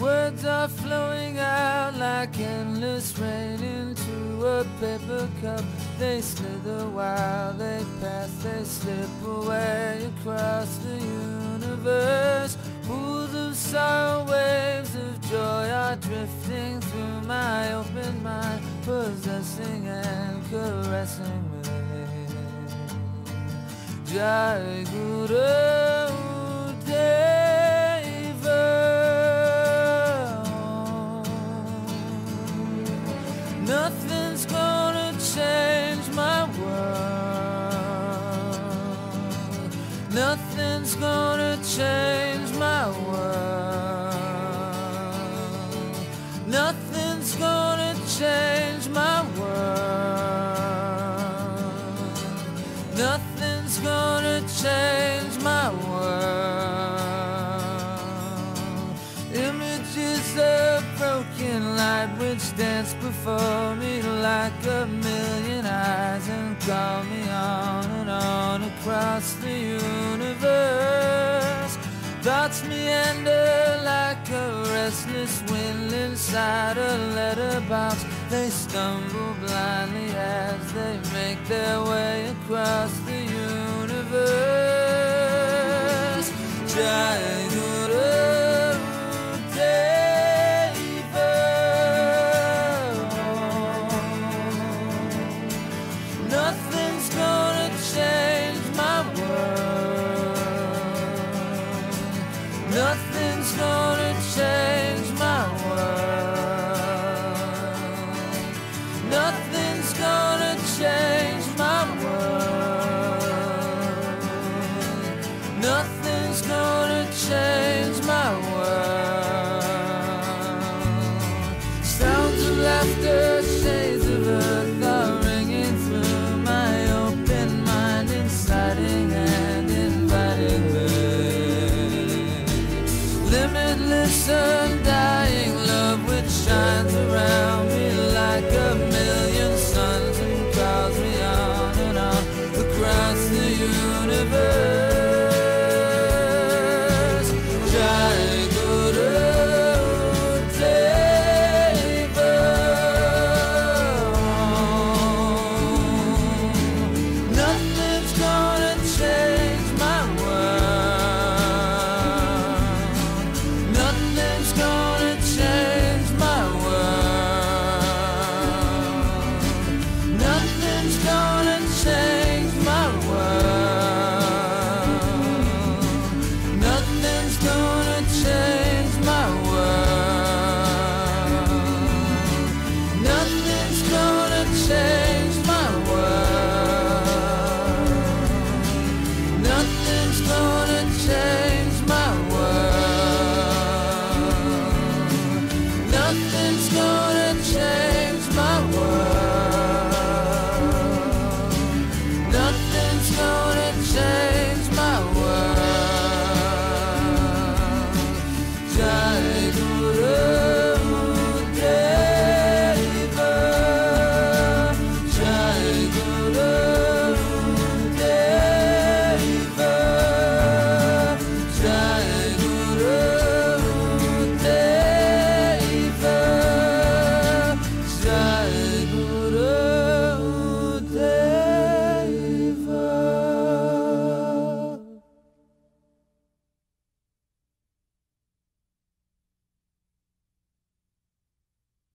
Words are flowing out like endless rain into a paper cup. They slither while they pass, they slip away across the universe. Pools of sorrow, waves of joy are drifting through my open mind, possessing and caressing me. Jai Guru Nothing's gonna change my world. Nothing's gonna change my world. Nothing's gonna change my world. Images of broken light which dance before me like a million eyes and call me on and on across the universe. Thoughts meander like a restless wind inside a letterbox. They stumble blindly as they make their way across the universe. Jai nothing's gonna change my world. Sounds of laughter, shades of earth are ringing through my open mind, inciting and inviting me. Limitless and nothing's gone.